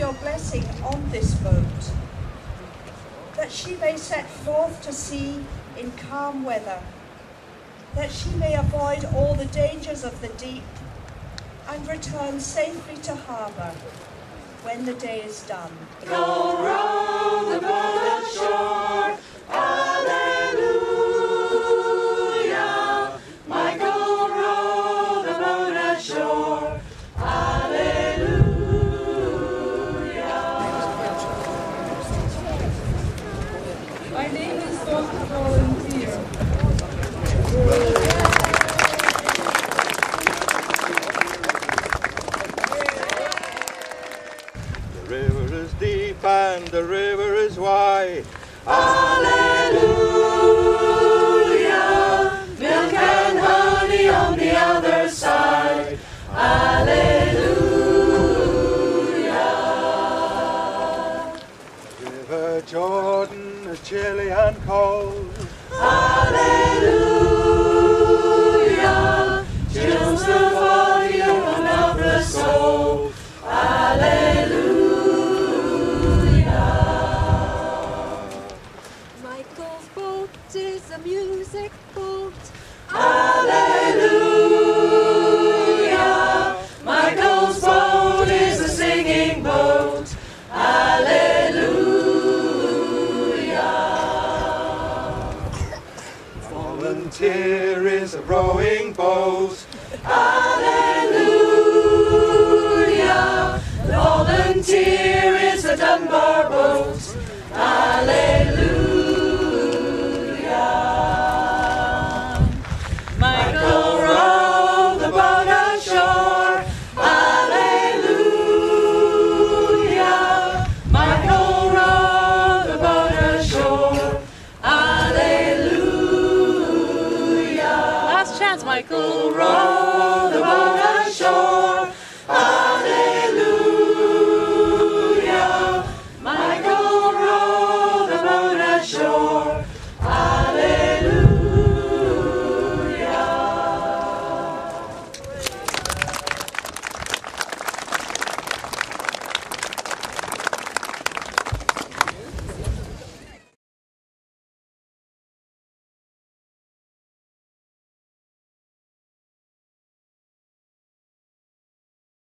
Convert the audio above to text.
your blessing on this boat, that she may set forth to sea in calm weather, that she may avoid all the dangers of the deep, and return safely to harbour when the day is done. Go row! River is deep and the river is wide. Alleluia. Milk and honey on the other side. Alleluia. River Jordan is chilly and cold. Alleluia. Music boat. Alleluia. Michael's boat is a singing boat. Alleluia. Volunteer is a rowing boat. Alleluia. Volunteer